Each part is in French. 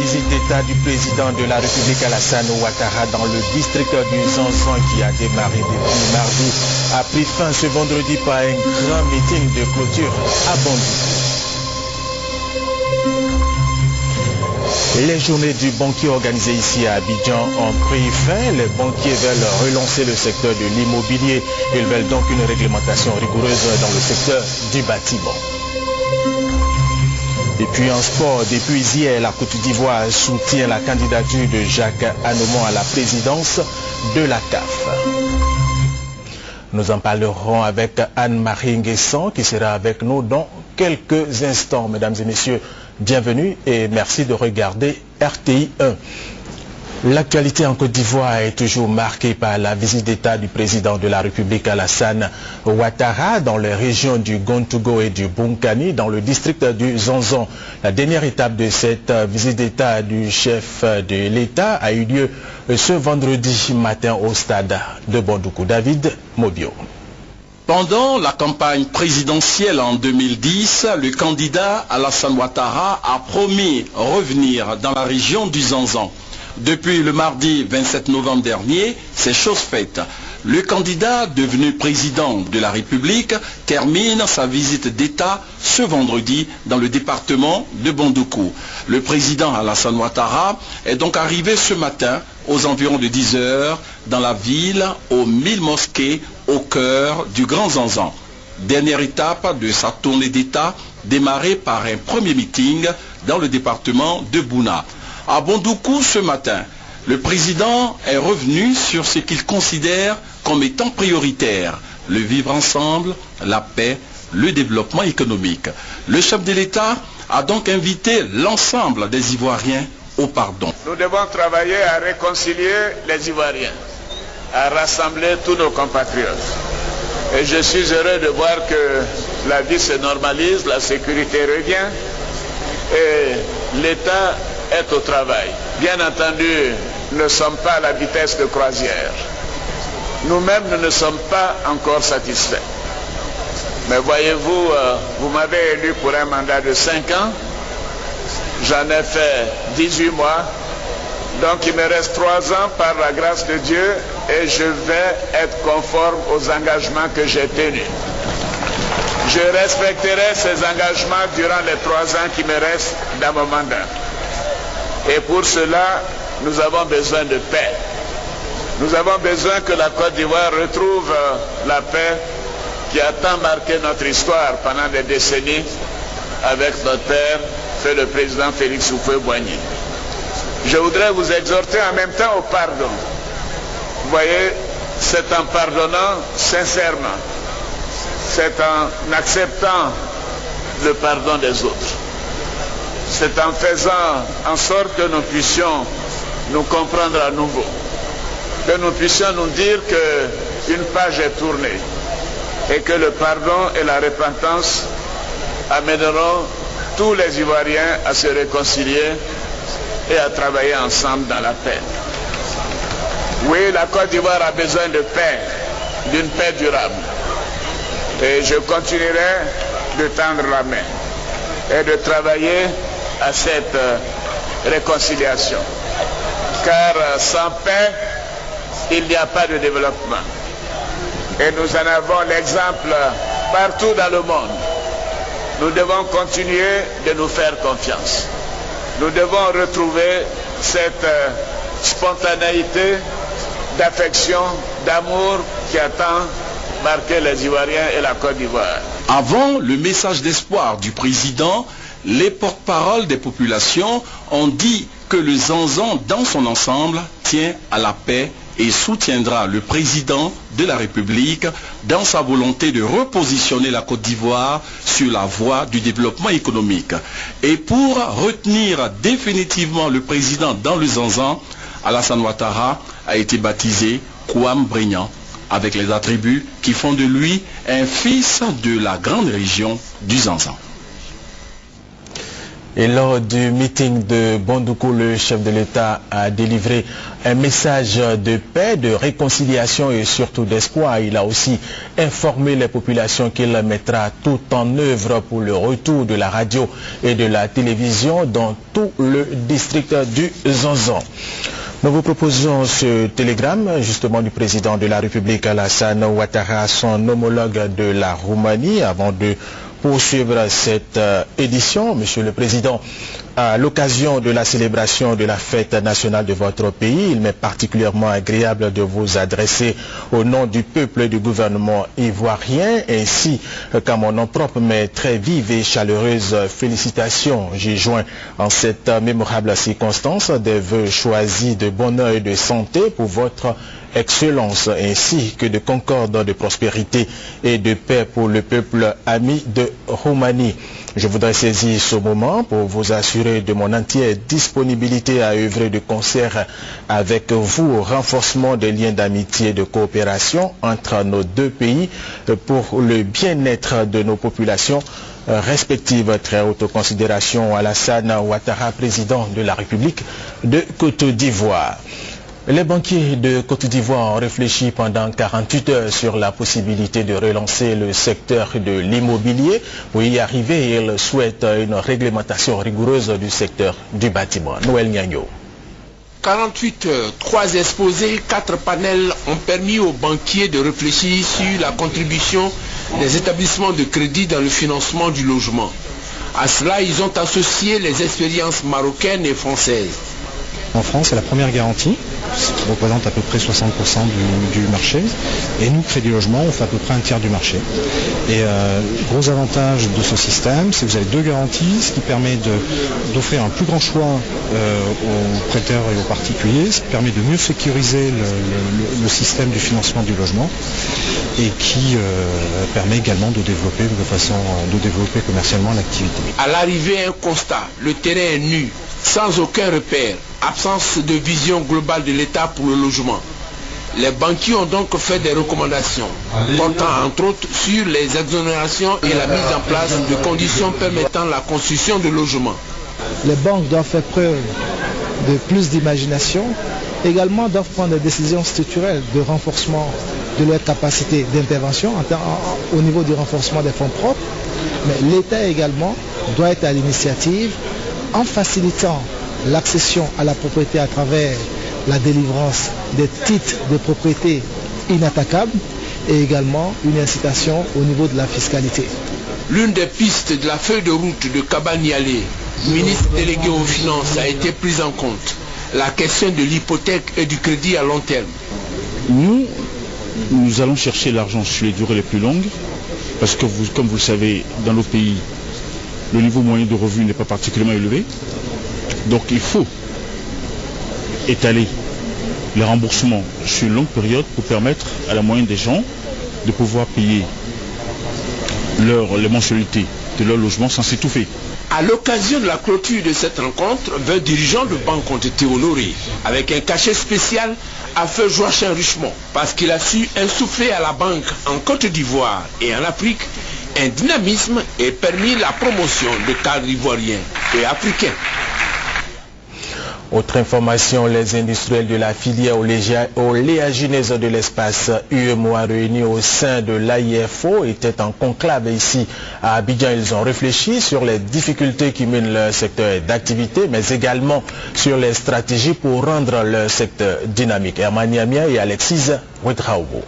visite d'État du président de la République Alassane Ouattara dans le district du Zanzan qui a démarré depuis mardi a pris fin ce vendredi par un grand meeting de clôture à Bondy. Les journées du banquier organisées ici à Abidjan ont pris fin. Les banquiers veulent relancer le secteur de l'immobilier. Ils veulent donc une réglementation rigoureuse dans le secteur du bâtiment. Et puis en sport, depuis hier, la Côte d'Ivoire soutient la candidature de Jacques Anomon à la présidence de la CAF. Nous en parlerons avec Anne-Marie Nguesson qui sera avec nous dans quelques instants. Mesdames et messieurs, bienvenue et merci de regarder RTI 1. L'actualité en Côte d'Ivoire est toujours marquée par la visite d'État du président de la République Alassane Ouattara dans les régions du Gontougo et du Bunkani dans le district du Zonzon. La dernière étape de cette visite d'État du chef de l'État a eu lieu ce vendredi matin au stade de Bondoukou. David Mobio. Pendant la campagne présidentielle en 2010, le candidat Alassane Ouattara a promis revenir dans la région du Zanzan. Depuis le mardi 27 novembre dernier, c'est chose faite. Le candidat devenu président de la République termine sa visite d'État ce vendredi dans le département de Bondoukou. Le président Alassane Ouattara est donc arrivé ce matin aux environs de 10 heures dans la ville aux mille mosquées au cœur du Grand Zanzan. Dernière étape de sa tournée d'État démarrée par un premier meeting dans le département de Bouna. À Bondoukou ce matin, le président est revenu sur ce qu'il considère comme étant prioritaire, le vivre ensemble, la paix, le développement économique. Le chef de l'État a donc invité l'ensemble des Ivoiriens au pardon. Nous devons travailler à réconcilier les Ivoiriens, à rassembler tous nos compatriotes. Et je suis heureux de voir que la vie se normalise, la sécurité revient et l'État est au travail. Bien entendu, nous ne sommes pas à la vitesse de croisière. Nous-mêmes, nous ne sommes pas encore satisfaits. Mais voyez-vous, euh, vous m'avez élu pour un mandat de 5 ans. J'en ai fait 18 mois. Donc il me reste 3 ans par la grâce de Dieu et je vais être conforme aux engagements que j'ai tenus. Je respecterai ces engagements durant les 3 ans qui me restent dans mon mandat. Et pour cela, nous avons besoin de paix. Nous avons besoin que la Côte d'Ivoire retrouve la paix qui a tant marqué notre histoire pendant des décennies avec notre père, fait le président Félix Houphouët-Boigny. Je voudrais vous exhorter en même temps au pardon. Vous voyez, c'est en pardonnant sincèrement, c'est en acceptant le pardon des autres c'est en faisant en sorte que nous puissions nous comprendre à nouveau, que nous puissions nous dire qu'une page est tournée et que le pardon et la repentance amèneront tous les Ivoiriens à se réconcilier et à travailler ensemble dans la paix. Oui, la Côte d'Ivoire a besoin de paix, d'une paix durable. Et je continuerai de tendre la main et de travailler à cette réconciliation. Car sans paix, il n'y a pas de développement. Et nous en avons l'exemple partout dans le monde. Nous devons continuer de nous faire confiance. Nous devons retrouver cette spontanéité d'affection, d'amour qui a tant marqué les Ivoiriens et la Côte d'Ivoire. Avant le message d'espoir du président, les porte-paroles des populations ont dit que le Zanzan dans son ensemble tient à la paix et soutiendra le président de la République dans sa volonté de repositionner la Côte d'Ivoire sur la voie du développement économique. Et pour retenir définitivement le président dans le Zanzan, Alassane Ouattara a été baptisé Kouam Brignan avec les attributs qui font de lui un fils de la grande région du Zanzan. Et lors du meeting de Bondoukou, le chef de l'État a délivré un message de paix, de réconciliation et surtout d'espoir. Il a aussi informé les populations qu'il mettra tout en œuvre pour le retour de la radio et de la télévision dans tout le district du Zanzan. Nous vous proposons ce télégramme justement du président de la République Alassane Ouattara, son homologue de la Roumanie, avant de poursuivre cette euh, édition. Monsieur le Président, à l'occasion de la célébration de la fête nationale de votre pays, il m'est particulièrement agréable de vous adresser au nom du peuple et du gouvernement ivoirien, ainsi qu'à mon nom propre, mes très vives et chaleureuses félicitations. J'ai joint en cette mémorable circonstance des vœux choisis de bonheur et de santé pour votre excellence ainsi que de concorde, de prospérité et de paix pour le peuple ami de Roumanie. Je voudrais saisir ce moment pour vous assurer de mon entière disponibilité à œuvrer de concert avec vous au renforcement des liens d'amitié et de coopération entre nos deux pays pour le bien-être de nos populations respectives. Très haute considération Alassane Ouattara, président de la République de Côte d'Ivoire. Les banquiers de Côte d'Ivoire ont réfléchi pendant 48 heures sur la possibilité de relancer le secteur de l'immobilier. Pour y arriver, ils souhaitent une réglementation rigoureuse du secteur du bâtiment. Noël Nyagno. 48 heures, 3 exposés, 4 panels ont permis aux banquiers de réfléchir sur la contribution des établissements de crédit dans le financement du logement. À cela, ils ont associé les expériences marocaines et françaises. En France, c'est la première garantie, qui représente à peu près 60% du, marché. Et nous, Crédit Logement, on fait à peu près un tiers du marché. Et euh, gros avantage de ce système, c'est que vous avez deux garanties, ce qui permet d'offrir un plus grand choix euh, aux prêteurs et aux particuliers, ce qui permet de mieux sécuriser le, système du financement du logement et qui euh, permet également de développer de façon de développer commercialement l'activité. À l'arrivée, un constat, le terrain est nu, sans aucun repère, absence de vision globale de l'État pour le logement. Les banquiers ont donc fait des recommandations portant entre autres sur les exonérations et la mise en place de conditions permettant la construction de logements. Les banques doivent faire preuve de plus d'imagination, également doivent prendre des décisions structurelles de renforcement de leur capacité d'intervention au niveau du renforcement des fonds propres, mais l'État également doit être à l'initiative en facilitant l'accession à la propriété à travers la délivrance des titres de propriété inattaquables et également une incitation au niveau de la fiscalité. L'une des pistes de la feuille de route de Kabaniale, ministre délégué aux finances, a été prise en compte. La question de l'hypothèque et du crédit à long terme. Nous, nous allons chercher l'argent sur les durées les plus longues, parce que vous, comme vous le savez, dans nos pays, le niveau moyen de revenu n'est pas particulièrement élevé. Donc il faut étaler les remboursements sur une longue période pour permettre à la moyenne des gens de pouvoir payer leur, les mensualités de leur logement sans s'étouffer. À l'occasion de la clôture de cette rencontre, 20 dirigeants de banque ont été honorés avec un cachet spécial à feu Joachim Richemont parce qu'il a su insuffler à la banque en Côte d'Ivoire et en Afrique un dynamisme et permis la promotion de cadres ivoiriens et africains. Autre information, les industriels de la filière oléagineuse de l'espace UEMOA réunis au sein de l'AIFO étaient en conclave ici à Abidjan. Ils ont réfléchi sur les difficultés qui mènent leur secteur d'activité, mais également sur les stratégies pour rendre leur secteur dynamique. Hermani Amia et Alexis Ouedraobo.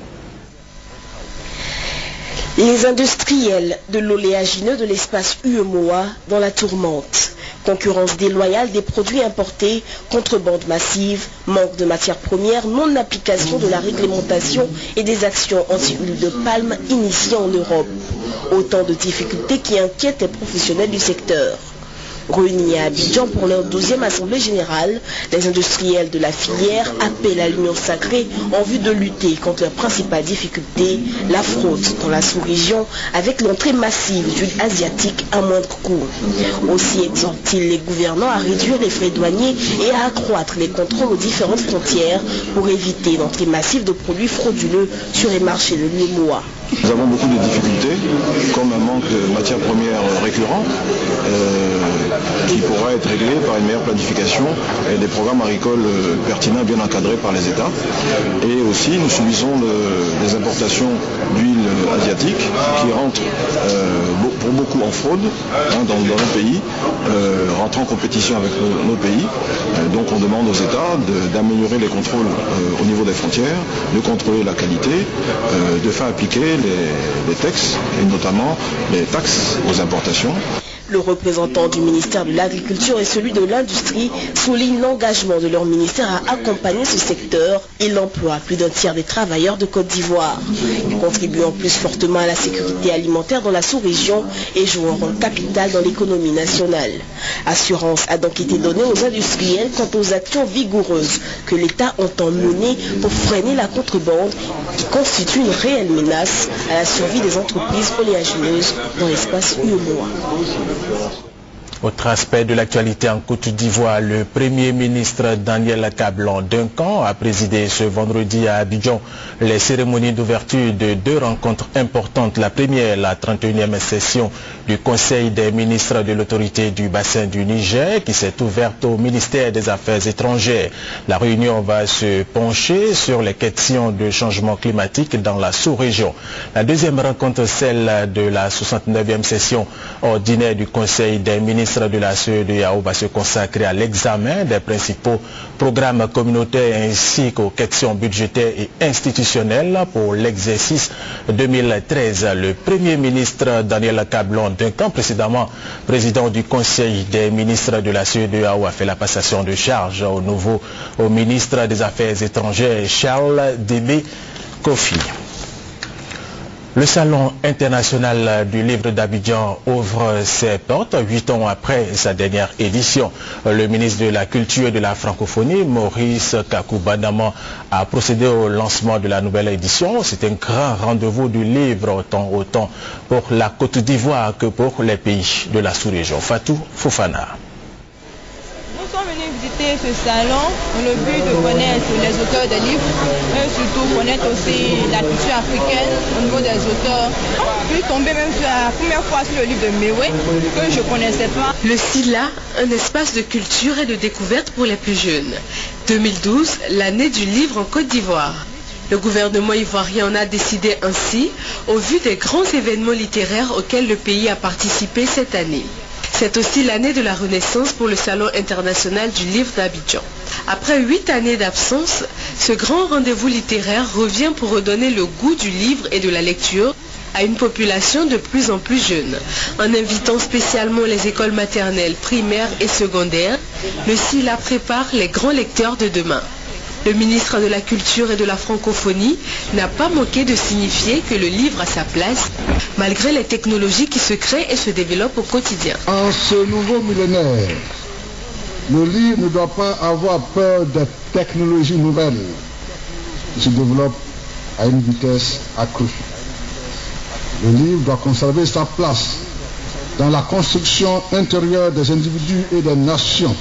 Les industriels de l'oléagineux de l'espace UEMOA dans la tourmente. Concurrence déloyale des produits importés, contrebande massive, manque de matières premières, non-application de la réglementation et des actions anti-huile de palme initiées en Europe. Autant de difficultés qui inquiètent les professionnels du secteur. Réunis à Abidjan pour leur 12e assemblée générale, les industriels de la filière appellent à l'union sacrée en vue de lutter contre leur principale difficulté, la fraude dans la sous-région avec l'entrée massive d'huile asiatique à moindre coût. Aussi exhortent-ils les gouvernants à réduire les frais douaniers et à accroître les contrôles aux différentes frontières pour éviter l'entrée massive de produits frauduleux sur les marchés de l'UMOA. Nous avons beaucoup de difficultés, comme manque de matières premières récurrents qui pourra être réglé par une meilleure planification et des programmes agricoles pertinents bien encadrés par les États. Et aussi, nous subissons des importations d'huile asiatique qui rentrent beaucoup en fraude hein, dans, nos pays, rentrant en compétition avec nos, pays. donc on demande aux États d'améliorer les contrôles au niveau des frontières, de contrôler la qualité, de faire appliquer les textes et notamment les taxes aux importations. Le représentant du ministère de l'Agriculture et celui de l'Industrie soulignent l'engagement de leur ministère à accompagner ce secteur. Il emploie plus d'un tiers des travailleurs de Côte d'Ivoire. En plus fortement à la sécurité alimentaire dans la sous-région et jouent un rôle capital dans l'économie nationale. Assurance a donc été donnée aux industriels quant aux actions vigoureuses que l'État entend mener pour freiner la contrebande qui constitue une réelle menace à la survie des entreprises oléagineuses dans l'espace Thanks, Phyllis. Autre aspect de l'actualité en Côte d'Ivoire, le Premier ministre Daniel Cablan Duncan a présidé ce vendredi à Abidjan les cérémonies d'ouverture de deux rencontres importantes. La première, la 31e session du Conseil des ministres de l'autorité du bassin du Niger qui s'est ouverte au ministère des Affaires étrangères. La réunion va se pencher sur les questions de changement climatique dans la sous-région. La deuxième rencontre, celle de la 69e session ordinaire du Conseil des ministres de la CEDEAO va se consacrer à l'examen des principaux programmes communautaires ainsi qu'aux questions budgétaires et institutionnelles pour l'exercice 2013. Le Premier ministre Daniel Cablon Duncan, précédemment président du Conseil des ministres de la CEDEAO, a fait la passation de charge au nouveau au ministre des Affaires étrangères Charles Débé Kofi. Le Salon international du livre d'Abidjan ouvre ses portes huit ans après sa dernière édition. Le ministre de la Culture et de la Francophonie, Maurice Kakoubandaman, a procédé au lancement de la nouvelle édition. C'est un grand rendez-vous du livre, autant pour la Côte d'Ivoire que pour les pays de la sous-région. Fatou Fofana sommes venus visiter ce salon dans le but de connaître les auteurs des livres et surtout connaître aussi la culture africaine au niveau des auteurs. Je suis tombée même sur la première fois sur le livre de Mewe que je ne connaissais pas. Le SILA, un espace de culture et de découverte pour les plus jeunes. 2012, l'année du livre en Côte d'Ivoire. Le gouvernement ivoirien en a décidé ainsi au vu des grands événements littéraires auxquels le pays a participé cette année. C'est aussi l'année de la renaissance pour le Salon international du livre d'Abidjan. Après huit années d'absence, ce grand rendez-vous littéraire revient pour redonner le goût du livre et de la lecture à une population de plus en plus jeune. En invitant spécialement les écoles maternelles, primaires et secondaires, le SILA prépare les grands lecteurs de demain. Le ministre de la Culture et de la Francophonie n'a pas manqué de signifier que le livre a sa place, malgré les technologies qui se créent et se développent au quotidien. En ce nouveau millénaire, le livre ne doit pas avoir peur des technologies nouvelles qui se développent à une vitesse accrue. Le livre doit conserver sa place dans la construction intérieure des individus et des nations,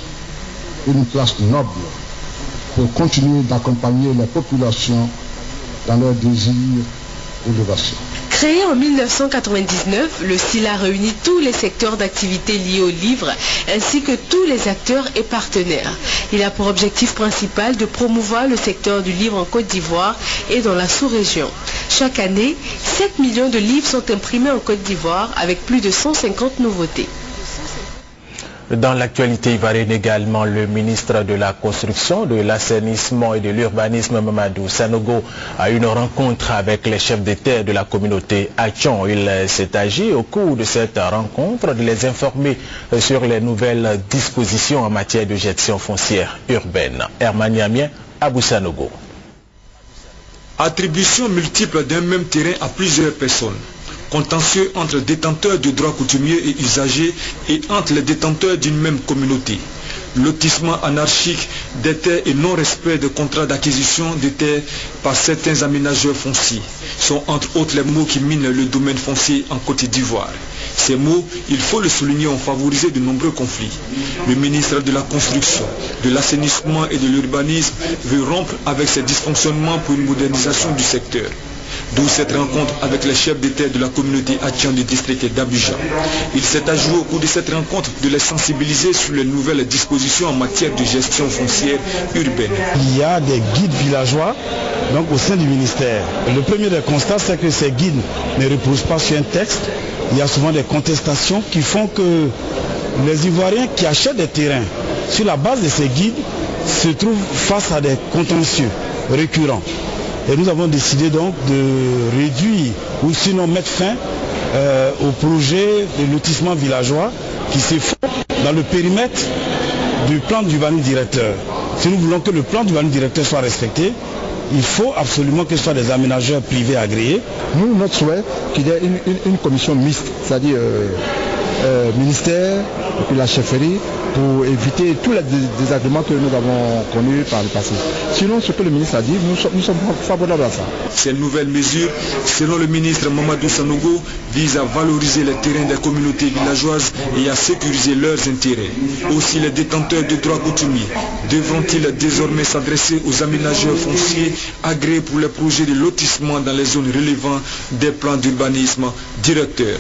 une place noble pour continuer d'accompagner la population dans leur désir d'élévation. Créé en 1999, le SILA réunit tous les secteurs d'activité liés au livre ainsi que tous les acteurs et partenaires. Il a pour objectif principal de promouvoir le secteur du livre en Côte d'Ivoire et dans la sous-région. Chaque année, 7 millions de livres sont imprimés en Côte d'Ivoire avec plus de 150 nouveautés. Dans l'actualité ivoirienne également, le ministre de la Construction, de l'Assainissement et de l'Urbanisme, Mamadou Sanogo, a une rencontre avec les chefs d'État de la communauté Achan. Il s'est agi au cours de cette rencontre de les informer sur les nouvelles dispositions en matière de gestion foncière urbaine. Herman Yamien, Abou Sanogo. Attribution multiple d'un même terrain à plusieurs personnes contentieux entre détenteurs de droits coutumiers et usagers et entre les détenteurs d'une même communauté. Lotissement anarchique des terres et non-respect de contrats d'acquisition de terres par certains aménageurs fonciers sont entre autres les mots qui minent le domaine foncier en Côte d'Ivoire. Ces mots, il faut le souligner, ont favorisé de nombreux conflits. Le ministre de la Construction, de l'Assainissement et de l'Urbanisme veut rompre avec ces dysfonctionnements pour une modernisation du secteur. D'où cette rencontre avec les chefs d'État de la communauté Atchian du district d'Abidjan. Il s'est ajouté au cours de cette rencontre de les sensibiliser sur les nouvelles dispositions en matière de gestion foncière urbaine. Il y a des guides villageois donc, au sein du ministère. Le premier des constats, c'est que ces guides ne reposent pas sur un texte. Il y a souvent des contestations qui font que les Ivoiriens qui achètent des terrains sur la base de ces guides se trouvent face à des contentieux récurrents. Et nous avons décidé donc de réduire ou sinon mettre fin euh, au projet de lotissement villageois qui se font dans le périmètre du plan d'urbanisme directeur. Si nous voulons que le plan d'urbanisme directeur soit respecté, il faut absolument que ce soit des aménageurs privés agréés. Nous, notre souhait, qu'il y ait une, commission mixte, c'est-à-dire euh, euh, ministère et puis la chefferie pour éviter tous les désagréments que nous avons connus par le passé. Sinon, ce que le ministre a dit, nous, sommes favorables à ça. Ces nouvelles mesures, selon le ministre Mamadou Sanogo, visent à valoriser les terrains des communautés villageoises et à sécuriser leurs intérêts. Aussi, les détenteurs de droits coutumiers devront-ils désormais s'adresser aux aménageurs fonciers agréés pour les projets de lotissement dans les zones relevant des plans d'urbanisme directeurs?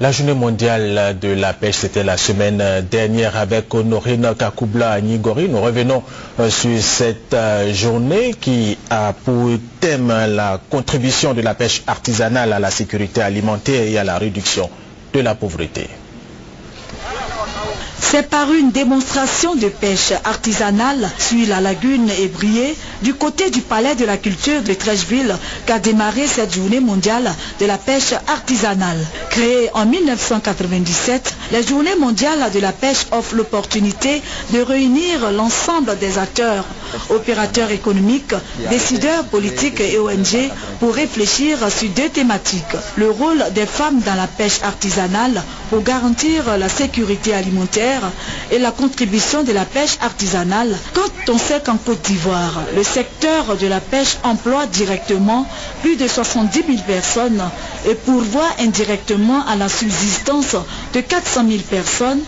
La journée mondiale de la pêche, c'était la semaine dernière avec Honorine Kakubla à Nigori. Nous revenons euh, sur cette euh, journée qui a pour thème la contribution de la pêche artisanale à la sécurité alimentaire et à la réduction de la pauvreté. C'est par une démonstration de pêche artisanale sur la lagune ébriée du côté du palais de la culture de Trècheville qu'a démarré cette journée mondiale de la pêche artisanale. Créée en 1997, la journée mondiale de la pêche offre l'opportunité de réunir l'ensemble des acteurs, opérateurs économiques, décideurs politiques et ONG pour réfléchir sur deux thématiques. Le rôle des femmes dans la pêche artisanale pour garantir la sécurité et la contribution de la pêche artisanale. Quand on sait qu'en Côte d'Ivoire, le secteur de la pêche emploie directement plus de 70 000 personnes et pourvoit indirectement à la subsistance de 400 000 personnes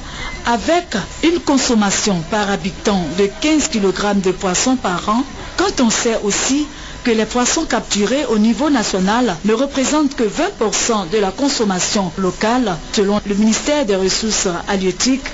avec une consommation par habitant de 15 kg de poissons par an, quand on sait aussi que les poissons capturés au niveau national ne représentent que 20% de la consommation locale selon le ministère des Ressources halieutiques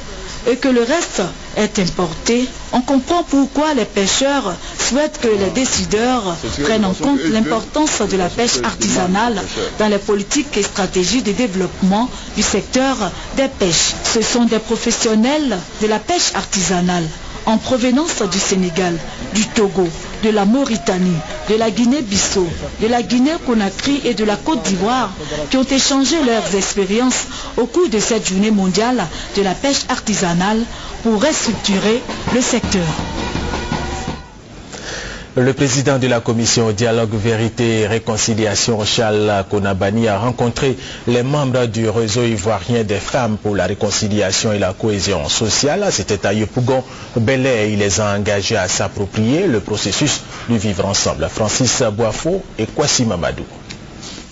et que le reste est importé, on comprend pourquoi les pêcheurs souhaitent que les décideurs prennent en compte l'importance de la pêche artisanale dans les politiques et stratégies de développement du secteur des pêches. Ce sont des professionnels de la pêche artisanale en provenance du Sénégal, du Togo, de la Mauritanie, de la Guinée-Bissau, de la Guinée-Conakry et de la Côte d'Ivoire qui ont échangé leurs expériences au cours de cette journée mondiale de la pêche artisanale pour restructurer le secteur. Le président de la commission Dialogue, Vérité et Réconciliation, Charles Konabani, a rencontré les membres du réseau ivoirien des femmes pour la réconciliation et la cohésion sociale. C'était à Yopougon, Belay. Il les a engagés à s'approprier le processus du vivre ensemble. Francis Boifo et Kwasi Mamadou.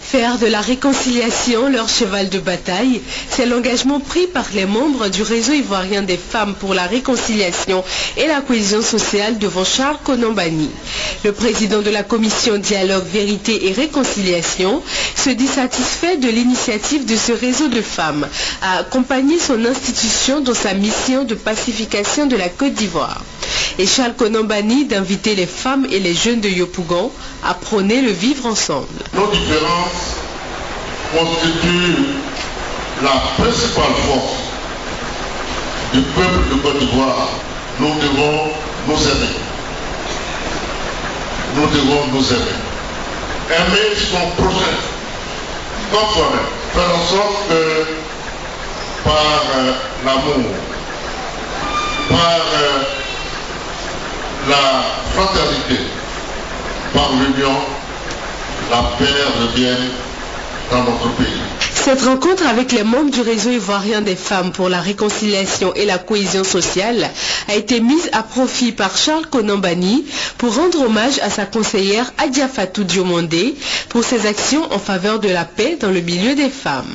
Faire de la réconciliation leur cheval de bataille, c'est l'engagement pris par les membres du réseau ivoirien des femmes pour la réconciliation et la cohésion sociale devant Charles Konombani. Le président de la commission Dialogue, Vérité et Réconciliation se dit satisfait de l'initiative de ce réseau de femmes à accompagner son institution dans sa mission de pacification de la Côte d'Ivoire. Et Charles Konombani d'inviter les femmes et les jeunes de Yopougon à prôner le vivre ensemble constitue la principale force du peuple de Côte d'Ivoire. Nous devons nous aimer. Nous devons nous aimer. Aimer son prochain comme soi-même. Faire en sorte que par euh, l'amour, par euh, la fraternité, par l'union, la paix revienne cette rencontre avec les membres du réseau ivoirien des femmes pour la réconciliation et la cohésion sociale a été mise à profit par Charles Konambani pour rendre hommage à sa conseillère Adia Fatou Diomondé pour ses actions en faveur de la paix dans le milieu des femmes.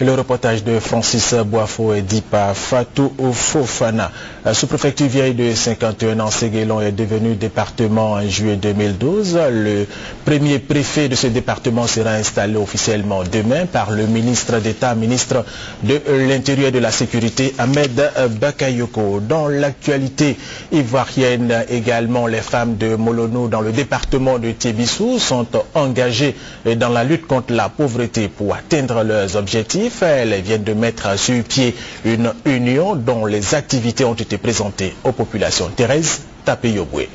Le reportage de Francis Boifo et Dipa Fatou Fofana. Sous-préfecture vieille de 51 ans, Séguélon est devenu département en juillet 2012. Le premier préfet de ce département sera installé officiellement demain par le ministre d'État, ministre de l'Intérieur et de la Sécurité, Ahmed Bakayoko. Dans l'actualité ivoirienne également, les femmes de Molono dans le département de Tébissou sont engagées dans la lutte contre la pauvreté pour atteindre leurs objectifs. Elles viennent de mettre sur pied une union dont les activités ont été présentées aux populations. Thérèse Tapeyoboué.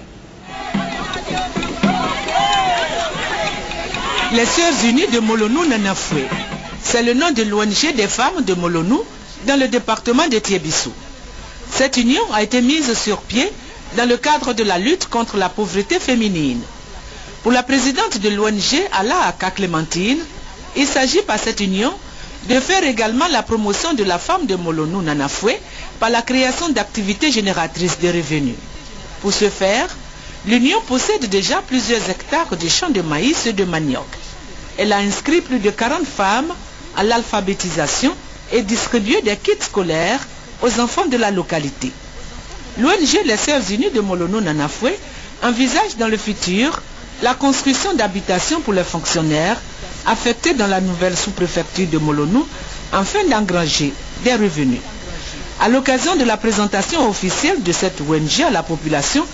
Les Sœurs Unies de Molonou Nanafoué, c'est le nom de l'ONG des femmes de Molonou dans le département de Tiebissou. Cette union a été mise sur pied dans le cadre de la lutte contre la pauvreté féminine. Pour la présidente de l'ONG, Aka Clémentine, il s'agit par cette union de faire également la promotion de la femme de Molonou Nanafoué par la création d'activités génératrices de revenus. Pour ce faire, l'Union possède déjà plusieurs hectares de champs de maïs et de manioc. Elle a inscrit plus de 40 femmes à l'alphabétisation et distribué des kits scolaires aux enfants de la localité. L'ONG Les Sœurs Unies de Molonou Nanafoué envisage dans le futur la construction d'habitations pour les fonctionnaires affectés dans la nouvelle sous-préfecture de Molonou afin d'engranger des revenus. À l'occasion de la présentation officielle de cette ONG à la population,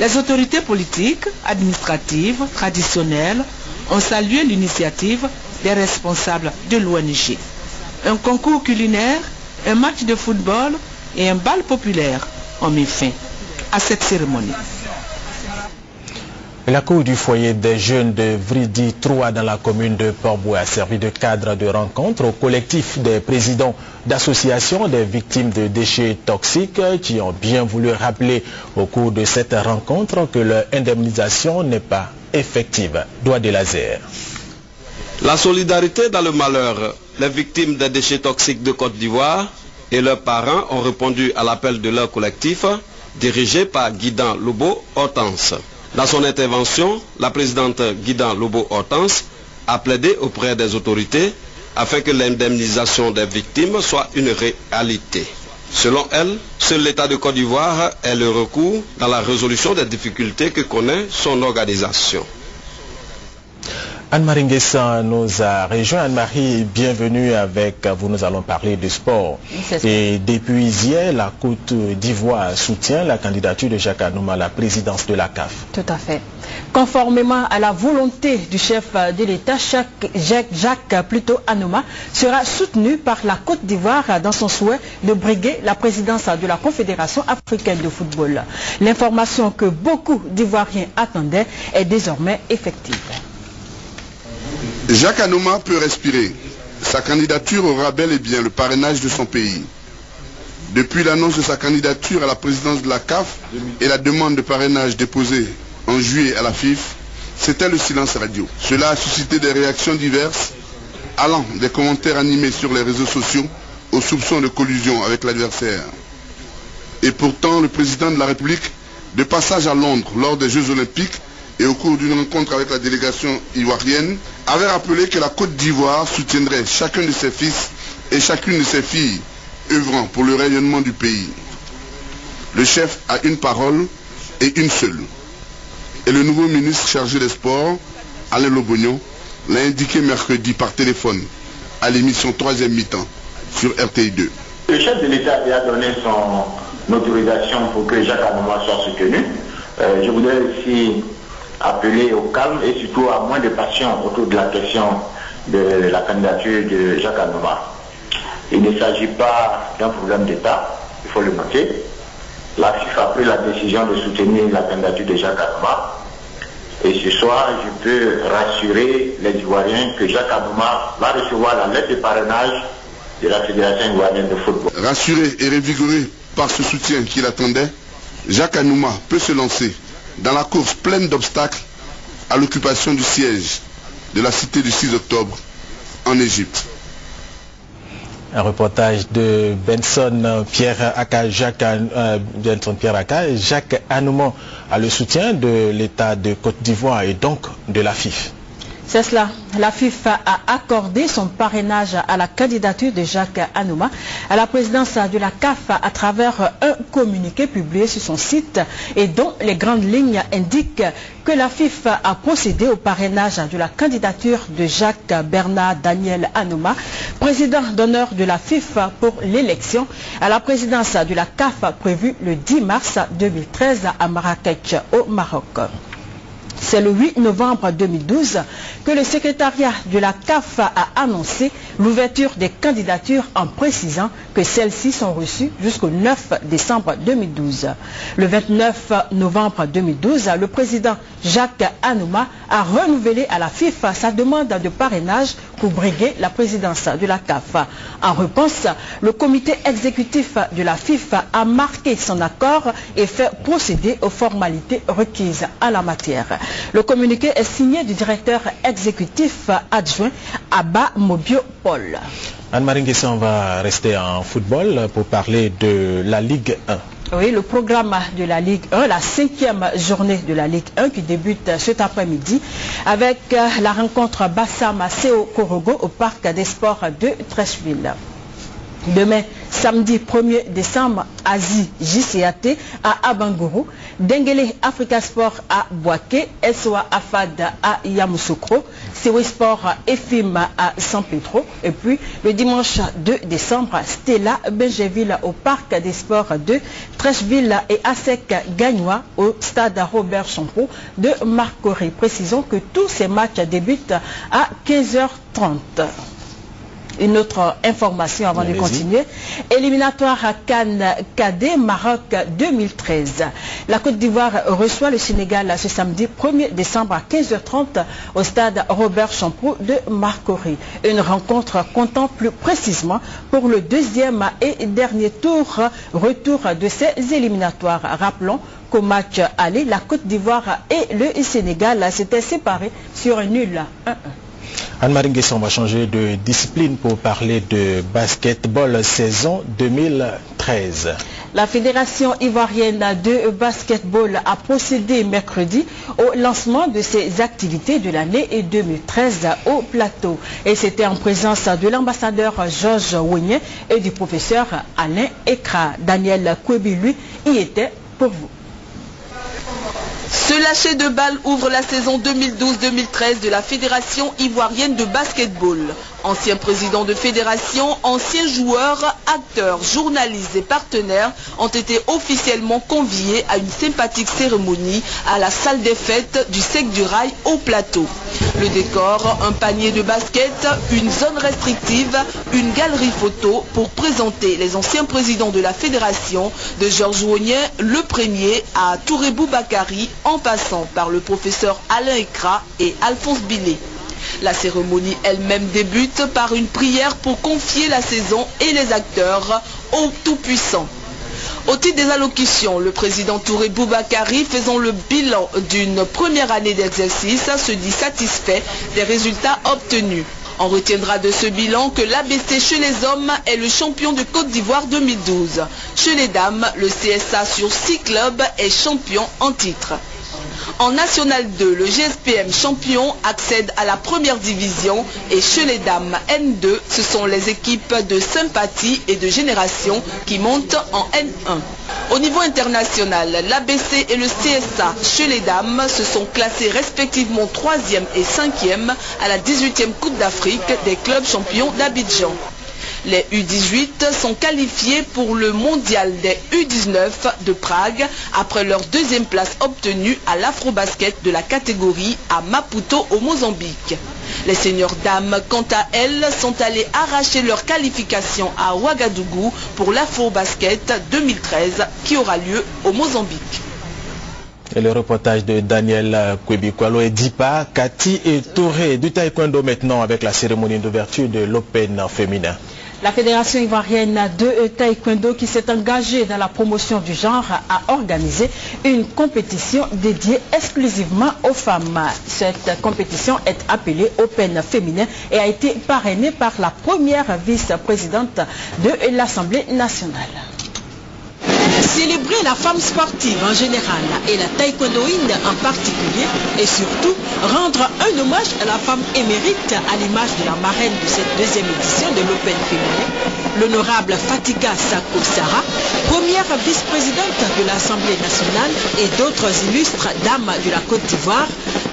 les autorités politiques, administratives, traditionnelles ont salué l'initiative des responsables de l'ONG. Un concours culinaire, un match de football et un bal populaire ont mis fin à cette cérémonie. La cour du foyer des jeunes de Vridi 3 dans la commune de Port-Boué a servi de cadre de rencontre au collectif des présidents d'associations des victimes de déchets toxiques qui ont bien voulu rappeler au cours de cette rencontre que leur indemnisation n'est pas effective. Doigt de laser. La solidarité dans le malheur. Les victimes des déchets toxiques de Côte d'Ivoire et leurs parents ont répondu à l'appel de leur collectif dirigé par Guidan Lobo Hortense. Dans son intervention, la présidente Guidan Lobo Hortense a plaidé auprès des autorités afin que l'indemnisation des victimes soit une réalité. Selon elle, seul l'État de Côte d'Ivoire est le recours dans la résolution des difficultés que connaît son organisation. Anne-Marie Nguessan nous a rejoint. Anne-Marie, bienvenue avec vous. Nous allons parler de sport. Et depuis hier, la Côte d'Ivoire soutient la candidature de Jacques Anouma à la présidence de la CAF. Tout à fait. Conformément à la volonté du chef de l'État, Jacques, Jacques plutôt Anouma sera soutenu par la Côte d'Ivoire dans son souhait de briguer la présidence de la Confédération africaine de football. L'information que beaucoup d'Ivoiriens attendaient est désormais effective. Jacques Anouma peut respirer. Sa candidature aura bel et bien le parrainage de son pays. Depuis l'annonce de sa candidature à la présidence de la CAF et la demande de parrainage déposée en juillet à la FIF, c'était le silence radio. Cela a suscité des réactions diverses, allant des commentaires animés sur les réseaux sociaux aux soupçons de collusion avec l'adversaire. Et pourtant, le président de la République, de passage à Londres lors des Jeux Olympiques, et au cours d'une rencontre avec la délégation ivoirienne, avait rappelé que la Côte d'Ivoire soutiendrait chacun de ses fils et chacune de ses filles œuvrant pour le rayonnement du pays. Le chef a une parole et une seule. Et le nouveau ministre chargé des Sports, Alain Lobognon, l'a indiqué mercredi par téléphone à l'émission 3 mi-temps sur RTI 2. Le chef de l'État a donné son autorisation pour que Jacques Anouma soit soutenu. Euh, je voudrais aussi appeler au calme et surtout à moins de passion autour de la question de la candidature de Jacques Anouma. Il ne s'agit pas d'un problème d'État, il faut le noter. La a pris la décision de soutenir la candidature de Jacques Anouma. Et ce soir, je peux rassurer les Ivoiriens que Jacques Anouma va recevoir la lettre de parrainage de la Fédération ivoirienne de football. Rassuré et revigoré par ce soutien qu'il attendait, Jacques Anouma peut se lancer dans la course pleine d'obstacles à l'occupation du siège de la cité du 6 octobre en Égypte. Un reportage de Benson Pierre Aka, Jacques, euh, Anoumon a le soutien de l'État de Côte d'Ivoire et donc de la FIF. C'est cela. La FIFA a accordé son parrainage à la candidature de Jacques Anouma à la présidence de la CAF à travers un communiqué publié sur son site et dont les grandes lignes indiquent que la FIFA a procédé au parrainage de la candidature de Jacques Bernard Daniel Anouma, président d'honneur de la FIFA pour l'élection à la présidence de la CAF prévue le 10 mars 2013 à Marrakech au Maroc. C'est le 8 novembre 2012 que le secrétariat de la CAF a annoncé l'ouverture des candidatures en précisant que celles-ci sont reçues jusqu'au 9 décembre 2012. Le 29 novembre 2012, le président Jacques Anouma a renouvelé à la FIFA sa demande de parrainage pour briguer la présidence de la CAF. En réponse, le comité exécutif de la FIFA a marqué son accord et fait procéder aux formalités requises à la matière. Le communiqué est signé du directeur exécutif adjoint Abba Mobio Paul. Anne-Marie Nguesson va rester en football pour parler de la Ligue 1. Oui, le programme de la Ligue 1, la cinquième journée de la Ligue 1 qui débute cet après-midi avec la rencontre Bassam-Seo Korogo au Parc des Sports de Trècheville. Demain, samedi 1er décembre, Asie JCAT à Abangourou, Dengele Africa Sport à Boaké, SOA Afad à Yamoussoukro, Sewe Sport EFIM à San Pedro. Et puis le dimanche 2 décembre, Stella Benjeville au Parc des Sports de Trècheville et ASEC Gagnois au stade Robert Champeau de Marcory. Précisons que tous ces matchs débutent à 15h30 une autre information avant de continuer. Éliminatoire à Cannes Cadet Maroc 2013. La Côte d'Ivoire reçoit le Sénégal ce samedi 1er décembre à 15h30 au stade Robert Champoux de Marcory. Une rencontre comptant plus précisément pour le deuxième et dernier tour retour de ces éliminatoires. Rappelons qu'au match aller, la Côte d'Ivoire et le Sénégal s'étaient séparés sur un nul 1-1. Anne-Marie Nguesson va changer de discipline pour parler de basketball saison 2013. La Fédération ivoirienne de basketball a procédé mercredi au lancement de ses activités de l'année 2013 au plateau. Et c'était en présence de l'ambassadeur Georges Wignet et du professeur Alain Ekra. Daniel Kwebi, lui, y était pour vous. Ce lâcher de balles ouvre la saison 2012-2013 de la Fédération ivoirienne de basketball. Anciens présidents de fédération, anciens joueurs, acteurs, journalistes et partenaires ont été officiellement conviés à une sympathique cérémonie à la salle des fêtes du Sec du Rail au plateau. Le décor, un panier de basket, une zone restrictive, une galerie photo pour présenter les anciens présidents de la fédération, de Georges Wognet, le premier, à Tourébou Bakari, en passant par le professeur Alain Ekra et Alphonse Billet. La cérémonie elle-même débute par une prière pour confier la saison et les acteurs au Tout-Puissant. Au titre des allocutions, le président Touré Boubakari, faisant le bilan d'une première année d'exercice, se dit satisfait des résultats obtenus. On retiendra de ce bilan que l'ABC chez les hommes est le champion de Côte d'Ivoire 2012. Chez les dames, le CSA sur 6 clubs est champion en titre. En National 2, le GSPM champion accède à la première division et chez les dames N2, ce sont les équipes de sympathie et de génération qui montent en N1. Au niveau international, l'ABC et le CSA chez les dames se sont classés respectivement 3e et 5e à la 18e Coupe d'Afrique des clubs champions d'Abidjan. Les U18 sont qualifiés pour le mondial des U19 de Prague après leur deuxième place obtenue à l'afrobasket de la catégorie à Maputo au Mozambique. Les seniors dames, quant à elles, sont allées arracher leur qualification à Ouagadougou pour l'afrobasket 2013 qui aura lieu au Mozambique. Le reportage de Daniel Kwebikwalo et Dipa, Cathy et Touré du taekwondo maintenant avec la cérémonie d'ouverture de l'Open féminin. La Fédération ivoirienne de taekwondo qui s'est engagée dans la promotion du genre a organisé une compétition dédiée exclusivement aux femmes. Cette compétition est appelée Open féminin et a été parrainée par la première vice-présidente de l'Assemblée nationale. Célébrer la femme sportive en général et la taekwondoïne en particulier et surtout rendre un hommage à la femme émérite à l'image de la marraine de cette deuxième édition de l'Open féminin, l'honorable Fatika Sako Sara, première vice-présidente de l'Assemblée nationale et d'autres illustres dames de la Côte d'Ivoire,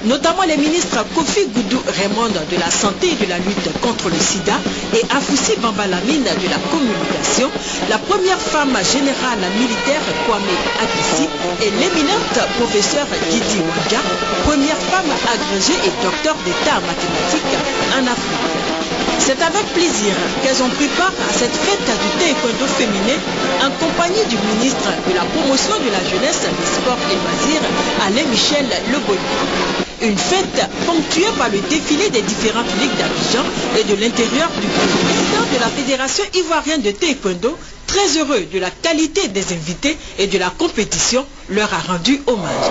notamment les ministres Kofi Goudou Raymond de la Santé et de la lutte contre le sida et Afoussi Bambalamine de la communication, la première femme générale militaire Kwame Akissi et l'éminente professeure Didi Wanja, première femme agrégée et docteur d'État en mathématiques en Afrique. C'est avec plaisir qu'elles ont pris part à cette fête du taekwondo féminin en compagnie du ministre de la promotion de la jeunesse, des sports et loisirs, Alain Michel Leboni. Une fête ponctuée par le défilé des différentes ligues d'Abidjan et de l'intérieur du pays. Le président de la Fédération ivoirienne de taekwondo, très heureux de la qualité des invités et de la compétition, leur a rendu hommage.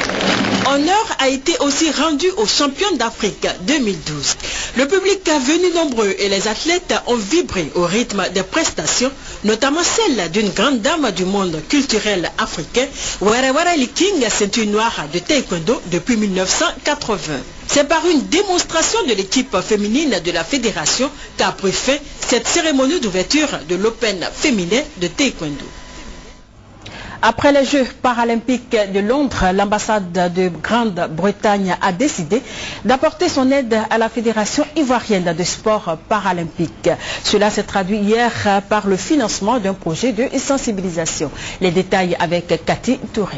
Honneur a été aussi rendu aux champions d'Afrique 2012. Le public a venu nombreux et les athlètes ont vibré au rythme des prestations, notamment celle d'une grande dame du monde culturel africain, Wareware King, ceinture noire de taekwondo depuis 1980. C'est par une démonstration de l'équipe féminine de la fédération qu'a pris fin cette cérémonie d'ouverture de l'Open féminin de taekwondo. Après les Jeux paralympiques de Londres, l'ambassade de Grande-Bretagne a décidé d'apporter son aide à la Fédération ivoirienne de sport paralympique. Cela s'est traduit hier par le financement d'un projet de sensibilisation. Les détails avec Cathy Touré.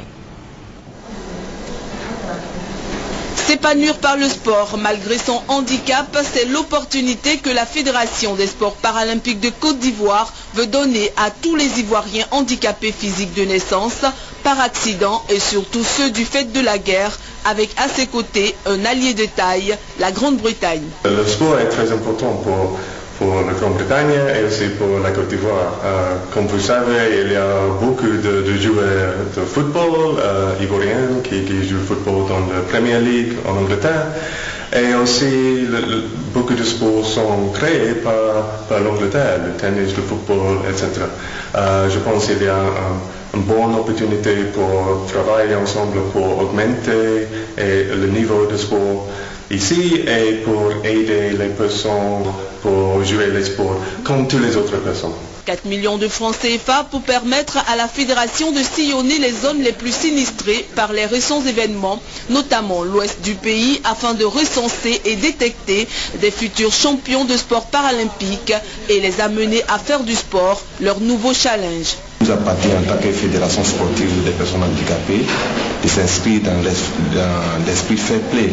S'épanouir par le sport malgré son handicap, c'est l'opportunité que la Fédération des sports paralympiques de Côte d'Ivoire veut donner à tous les Ivoiriens handicapés physiques de naissance, par accident et surtout ceux du fait de la guerre, avec à ses côtés un allié de taille, la Grande-Bretagne. Le sport est très important pour pour la Grande-Bretagne et aussi pour la Côte d'Ivoire. Euh, comme vous savez, il y a beaucoup de, joueurs de football euh, ivoiriens qui, jouent football dans la Premier League en Angleterre. Et aussi, beaucoup de sports sont créés par, par l'Angleterre, le tennis, le football, etc. Euh, je pense qu'il y a un, une bonne opportunité pour travailler ensemble pour augmenter le niveau de sport ici et pour aider les personnes pour jouer les sports comme toutes les autres personnes. 4 millions de francs CFA pour permettre à la fédération de sillonner les zones les plus sinistrées par les récents événements, notamment l'ouest du pays, afin de recenser et détecter des futurs champions de sport paralympique et les amener à faire du sport leur nouveau challenge. Nous appartient en tant que fédération sportive des personnes handicapées de s'inscrire dans l'esprit fair play.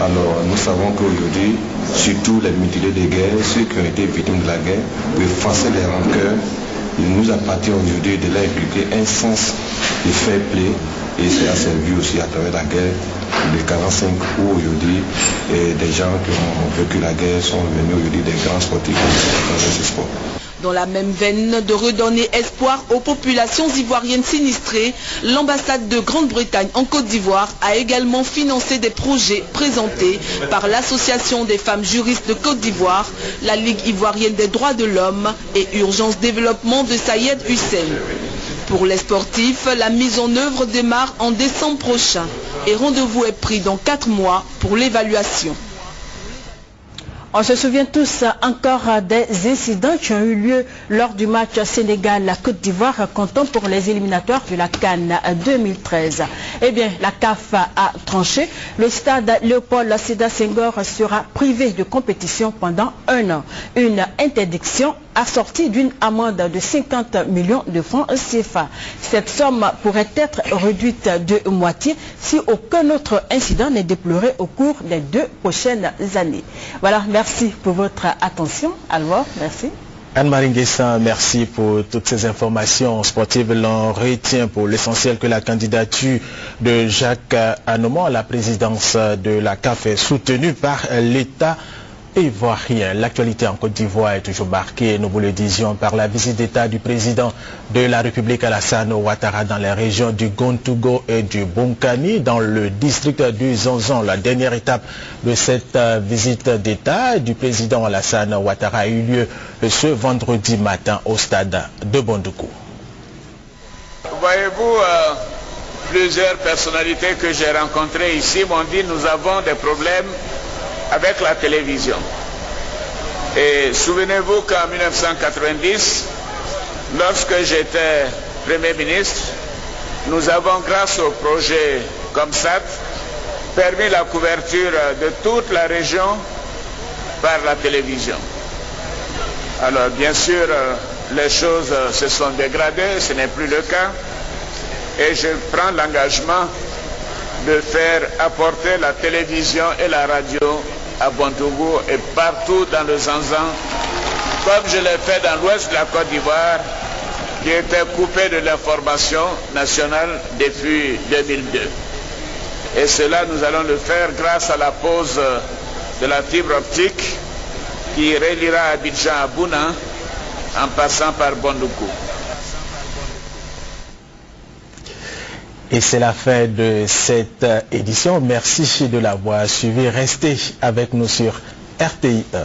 Alors nous savons qu'aujourd'hui, surtout les mutilés de guerre, ceux qui ont été victimes de la guerre, pour effacer les rancœurs, il nous appartient aujourd'hui de leur inculquer un sens de fair play et cela s'est vu aussi à travers la guerre de 45 où aujourd'hui des gens qui ont vécu la guerre sont venus aujourd'hui des grands sportifs dans ce sport. Dans la même veine de redonner espoir aux populations ivoiriennes sinistrées, l'ambassade de Grande-Bretagne en Côte d'Ivoire a également financé des projets présentés par l'Association des femmes juristes de Côte d'Ivoire, la Ligue ivoirienne des droits de l'homme et Urgence Développement de Sayed Hussein. Pour les sportifs, la mise en œuvre démarre en décembre prochain et rendez-vous est pris dans 4 mois pour l'évaluation. On se souvient tous encore des incidents qui ont eu lieu lors du match Sénégal-Côte d'Ivoire, comptant pour les éliminatoires de la Cannes 2013. Eh bien, la CAF a tranché. Le stade Léopold Sédar Senghor sera privé de compétition pendant un an. Une interdiction assortie d'une amende de 50 millions de francs CFA. Cette somme pourrait être réduite de moitié si aucun autre incident n'est déploré au cours des deux prochaines années. Voilà, merci pour votre attention. Alors, merci. Anne-Marie merci pour toutes ces informations sportives. L'on retient pour l'essentiel que la candidature de Jacques Anoman à la présidence de la CAF est soutenue par l'État ivoirien. L'actualité en Côte d'Ivoire est toujours marquée, nous vous le disions, par la visite d'État du président de la République Alassane Ouattara dans les régions du Gontougo et du Bunkani, dans le district du Zonzon. La dernière étape de cette euh, visite d'État du président Alassane Ouattara a eu lieu ce vendredi matin au stade de Bondoukou. Voyez-vous, euh, plusieurs personnalités que j'ai rencontrées ici m'ont dit nous avons des problèmes avec la télévision. Et souvenez-vous qu'en 1990, lorsque j'étais Premier ministre, nous avons, grâce au projet COMSAT, permis la couverture de toute la région par la télévision. Alors bien sûr, les choses se sont dégradées, ce n'est plus le cas, et je prends l'engagement de faire apporter la télévision et la radio à Bontougou et partout dans le Zanzan, comme je l'ai fait dans l'ouest de la Côte d'Ivoire, qui était coupé de l'information nationale depuis 2002. Et cela, nous allons le faire grâce à la pose de la fibre optique qui reliera Abidjan à Bouna en passant par Bondoukou. Et c'est la fin de cette euh, édition. Merci de l'avoir suivi. Restez avec nous sur RTI 1.